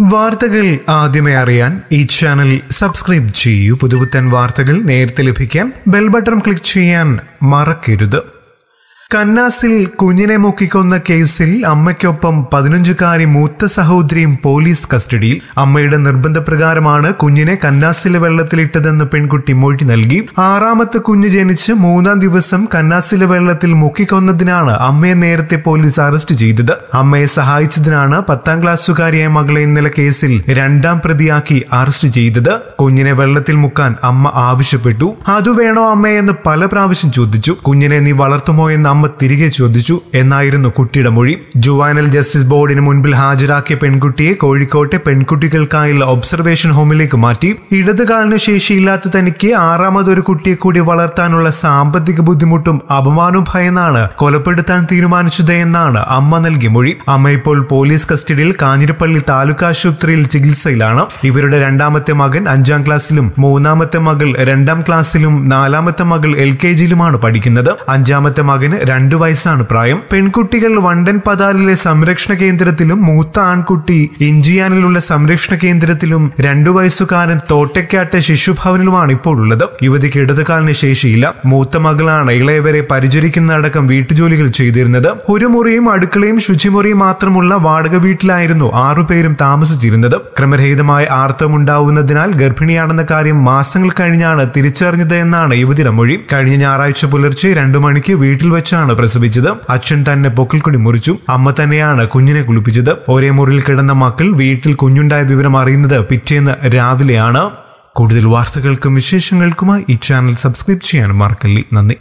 വാർത്തകൾ ആദ്യമേ അറിയാൻ ഈ ചാനൽ സബ്സ്ക്രൈബ് ചെയ്യൂ. പുതുപുത്തൻ വാർത്തകൾ നേരത്തെ ലഭിക്കാൻ ബെൽ ബട്ടൺ ക്ലിക്ക് ചെയ്യാൻ മറക്കരുത്. കന്നാസിൽ കുഞ്ഞിനെ മുക്കിക്കൊന്ന കേസിൽ അമ്മയ്ക്കൊപ്പം പതിനഞ്ചുകാരി മൂത്ത സഹോദരിയും പോലീസ് കസ്റ്റഡിയിൽ. അമ്മയുടെ നിർബന്ധപ്രകാരമാണ് കുഞ്ഞിനെ കന്നാസിലെ വെള്ളത്തിലിട്ടതെന്ന് പെൺകുട്ടി മൊഴി നൽകി. ആറാമത്തെ കുഞ്ഞ് ജനിച്ച് മൂന്നാം ദിവസം കന്നാസിലെ വെള്ളത്തിൽ മുക്കിക്കൊന്നതിനാണ് അമ്മയെ നേരത്തെ പോലീസ് അറസ്റ്റ് ചെയ്തത്. അമ്മയെ സഹായിച്ചതിനാണ് പത്താം ക്ലാസ്സുകാരിയായ മകളെ ഇന്നലെ കേസിൽ രണ്ടാം പ്രതിയാക്കി അറസ്റ്റ് ചെയ്തത്. കുഞ്ഞിനെ വെള്ളത്തിൽ മുക്കാൻ അമ്മ ആവശ്യപ്പെട്ടു. അത് വേണോ അമ്മയെന്ന് പല പ്രാവശ്യം ചോദിച്ചു. കുഞ്ഞിനെ നീ വളർത്തുമോ? എന്ന് അമ്മ തിരികെ ചോദിച്ചു എന്നായിരുന്നു കുട്ടിയുടെ മൊഴി? ജുവാനൽ ജസ്റ്റിസ് ബോർഡിന് മുൻപിൽ ഹാജരാക്കിയ പെൺകുട്ടിയെ കോഴിക്കോട്ടെ പെൺകുട്ടികൾക്കായുള്ള ഒബ്സർവേഷൻ ഹോമിലേക്ക് മാറ്റി. ഇടതുകാലിന് ശേഷിയില്ലാത്ത തനിക്ക് ആറാമതൊരു കുട്ടിയെ കൂടി വളർത്താനുള്ള സാമ്പത്തിക ബുദ്ധിമുട്ടും അപമാനവും ഭയന്നാണ് കൊലപ്പെടുത്താൻ തീരുമാനിച്ചത് എന്നാണ് അമ്മ നൽകിയ മൊഴി. അമ്മ ഇപ്പോൾ പോലീസ് കസ്റ്റഡിയിൽ കാഞ്ഞിരപ്പള്ളി താലൂക്ക് ആശുപത്രിയിൽ ചികിത്സയിലാണ്. ഇവരുടെ രണ്ടാമത്തെ മകൻ അഞ്ചാം ക്ലാസ്സിലും മൂന്നാമത്തെ മകൾ രണ്ടാം ക്ലാസ്സിലും നാലാമത്തെ മകൾ എൽ കെ ജിയിലുമാണ് പഠിക്കുന്നത്. അഞ്ചാമത്തെ മകന് രണ്ടു വയസ്സാണ്. പ്രായം. പെൺകുട്ടികൾ വണ്ടൻ പതാലിലെ സംരക്ഷണ കേന്ദ്രത്തിലും മൂത്ത ആൺകുട്ടി ഇഞ്ചിയാനിലുള്ള സംരക്ഷണ കേന്ദ്രത്തിലും രണ്ടു വയസ്സുകാരൻ തോട്ടയ്ക്കാട്ടെ ശിശുഭവനിലുമാണ് ഇപ്പോൾ ഉള്ളത് യുവതിക്ക് ഇടതുകാലിന് ശേഷിയില്ല. മൂത്ത മകളാണ് ഇളയവരെ പരിചരിക്കുന്നതടക്കം വീട്ടുജോലികൾ ചെയ്തിരുന്നത്. ഒരു മുറിയും അടുക്കളയും ശുചിമുറിയും മാത്രമുള്ള വാടക വീട്ടിലായിരുന്നു ആറുപേരും താമസിച്ചിരുന്നത്. ക്രമരഹിതമായ ആർത്തമുണ്ടാവുന്നതിനാൽ ഗർഭിണിയാണെന്ന കാര്യം മാസങ്ങൾ കഴിഞ്ഞാണ് തിരിച്ചറിഞ്ഞത് എന്നാണ് യുവതിയുടെ മൊഴി. കഴിഞ്ഞ ഞായറാഴ്ച പുലർച്ചെ രണ്ടു മണിക്ക് വീട്ടിൽ വെച്ചാണ് പ്രസവിച്ചത്. അച്ഛൻ തന്നെ പൊക്കിൽക്കുടി മുറിച്ചു. അമ്മ തന്നെയാണ് കുഞ്ഞിനെ കുളിപ്പിച്ചത്. ഒരേ മുറിയിൽ കിടന്ന മക്കൾ വീട്ടിൽ കുഞ്ഞുണ്ടായ വിവരം അറിയുന്നത് പിറ്റേന്ന് രാവിലെയാണ്. കൂടുതൽ വാർത്തകൾക്കും വിശേഷങ്ങൾക്കുമായി ഈ ചാനൽ സബ്സ്ക്രൈബ് ചെയ്യാൻ മറക്കല്ലേ. നന്ദി.